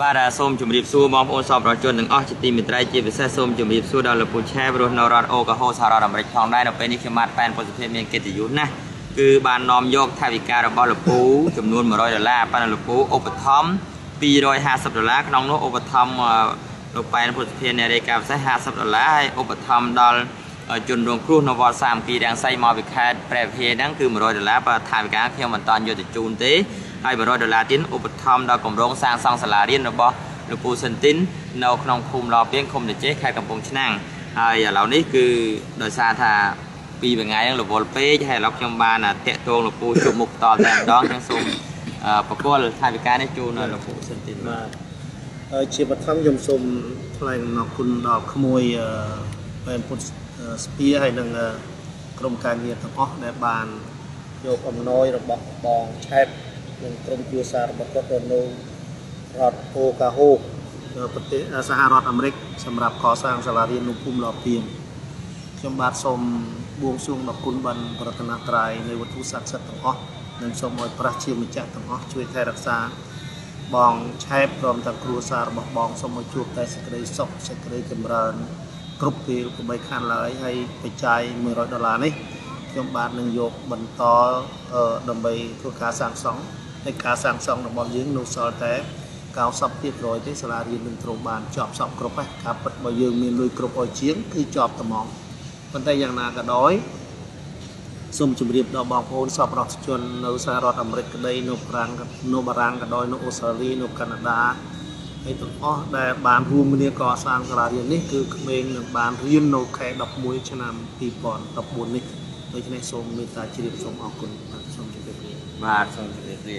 បាទសូមជម្រាបសួរបងប្អូនសពប្រជាជនទាំងអស់ជាទីមេត្រីជាពិសេសសូមជម្រាបសួរដល់លោកពូឆែបរស់នៅរដ្ឋអូកាហូសហរដ្ឋអាមេរិកផងដែរនៅពេលនេះខ្ញុំបាទប៉ែនពុទ្ធភាពមានកិត្តិយសណាស់គឺបាននាំយកថវិការបស់លោកពូចំនួន100ដុល្លារប៉ុន្តែលោកពូឧបត្ថម្ភ250ដុល្លារក្នុងនោះឧបត្ថម្ភលោកប៉ែនពុទ្ធភាពអ្នករាយការណ៍ពិសេស50ដុល្លារហើយឧបត្ថម្ភដល់ ជនរងគ្រោះនៅវត្តសាមគ្គីរាំងសីមកពីខេត្តព្រះវិហារហ្នឹងគឺ100ដុល្លារបើថវិកាខ្ញុំមិនតន់យកទៅជូនទេហើយ100ដុល្លារទៀតឧបត្ថម្ភដល់គម្រោងសាងសង់សាលារៀនរបស់លោកពូសិនទីននៅក្នុងភូមិឡពៀងឃុំតាចេះខេត្តកំពង់ឆ្នាំងហើយឥឡូវនេះគឺដោយសារថាពីមួយថ្ងៃហ្នឹងរវល់ពេកហើយឥឡូវខ្ញុំបានតាក់ទងលោកពូជួបមុខតតែម្ដងខ្ញុំសូមបកគលថវិកានេះជូនដល់លោកពូសិនទីនបាទហើយជាបឋមខ្ញុំសូមថ្លែងអំណរគុណដល់ក្មួយបែនពុទ្ធ ស្ពាហើយនឹងក្រុមការងារទាំងអស់ដែលបានយកអំណោយរបស់បងឆែបនិងក្រុមគ្រួសាររបស់គាត់ទៅនៅរដ្ឋអូកាហូប្រទេសសហរដ្ឋអាមេរិកសម្រាប់កសាងសាលារៀននៅភូមិលពៀងខ្ញុំបាទសូមបួងសួងដល់គុណបានប្រតនត្រ័យនៃវត្ថុស័ក្តិសិទ្ធិទាំងអស់និងសូមឲ្យព្រះជាម្ចាស់ទាំងអស់ជួយថែរក្សាបងឆែបព្រមទាំងគ្រួសាររបស់បងសូមឲ្យជួបតែសេចក្តីសុខសេចក្តីចម្រើន គ្រប់ពេលកុំបីខានឡើយហើយបច្ច័យ100ដុល្លារនេះខ្ញុំបាទនឹងយកបន្តដើម្បីធ្វើការសាងសង់ហើយការសាងសង់របស់យើងនៅសល់តែ90%ទេសាលារៀននឹងត្រូវបានចប់សពគ្រប់ហើយការពិតបើយើងមានលុយគ្រប់ឲ្យជាងគឺចប់ត្មងប៉ុន្តែយ៉ាងណាក៏ដោយសូមជម្រាបដល់បងប្អូនសពរដ្ឋជននៅសហរដ្ឋអាមេរិកក្តីនៅប្រាំងនៅបារាំងក៏ដោយនៅអូស្ត្រាលីនៅកាណាដា ហើយទាំងអស់ដែលបានរួមគ្នាកសាងសាលារៀននេះគឺក្មេងនឹងបានរៀននៅខែ11ឆ្នាំ2014នេះដូច្នេះសូមមេត្តាជ្រាបសូមអរគុណបាទសូមជម្រាបលាបាទសូមជម្រាបលា